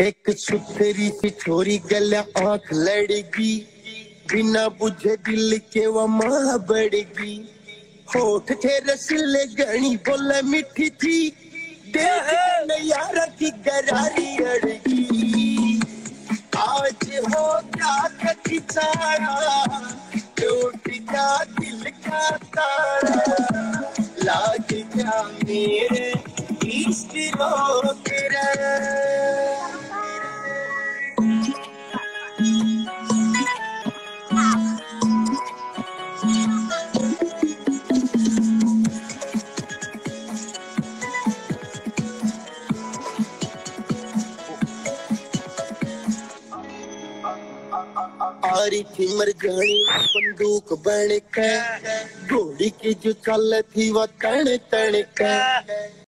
एक सुथरी सी छोरी गल्या आँख लड़ेगी, बिना बुझे दिल के वो माँ बढ़ेगी। होठ थे रसीले गणी बोले मीठी थी, देख नयारा की गरारी अड़गी। आज हो क्या कथी सारा टूट गया दिल का तारा। लाग गया मेरे बंदूक बन के घोड़ी की जो चल थी वो तण तण के